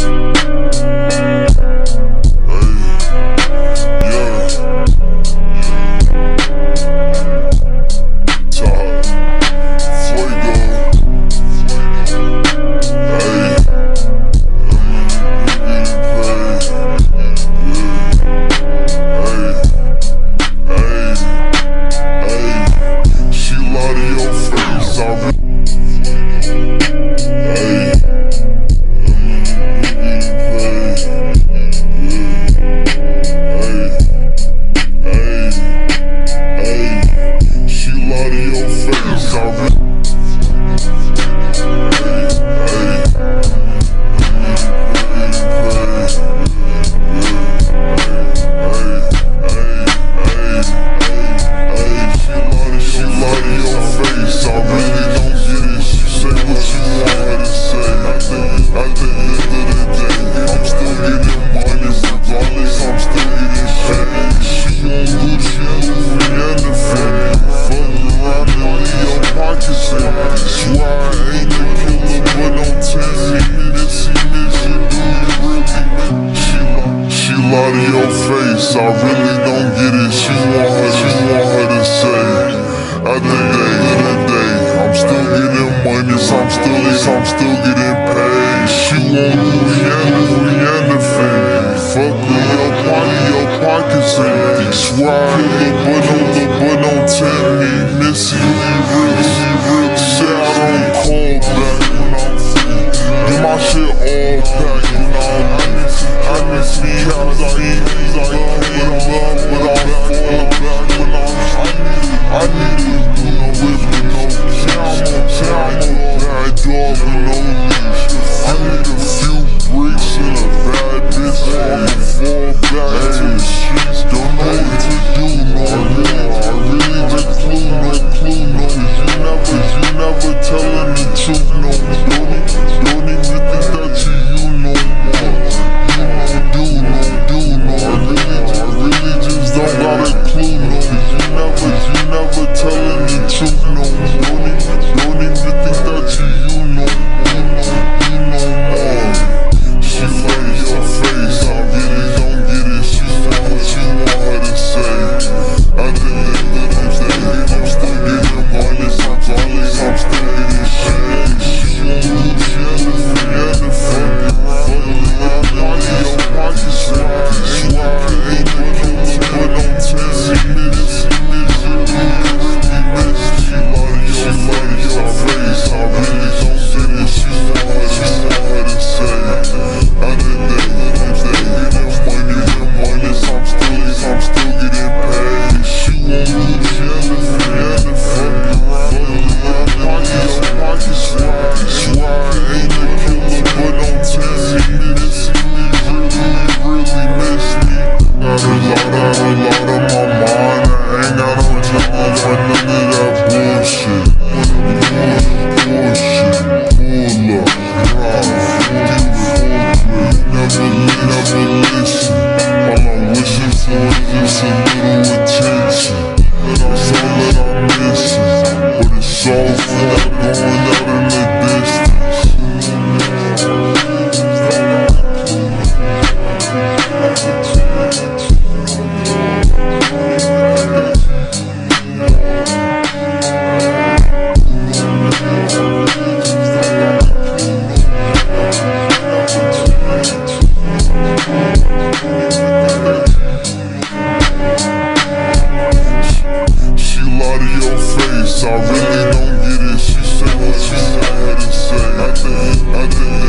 you this, I really don't get it. She want her, she want her to say, I think they, the day, I'm still getting money, so I'm still, so I'm still getting paid. She want Rihanna, Rihanna fame. Fuck me, your pocket, your pockets empty. Swear I hit the but don't, the but don't tempt me. Missy, you really, really. So no, more, don't even think that you, you know what You don't do, no, do, no, I really, I really just don't got a clue, no you never, you never telling the truth. attention. And I'm all that I'm missing, but it's all for that. I take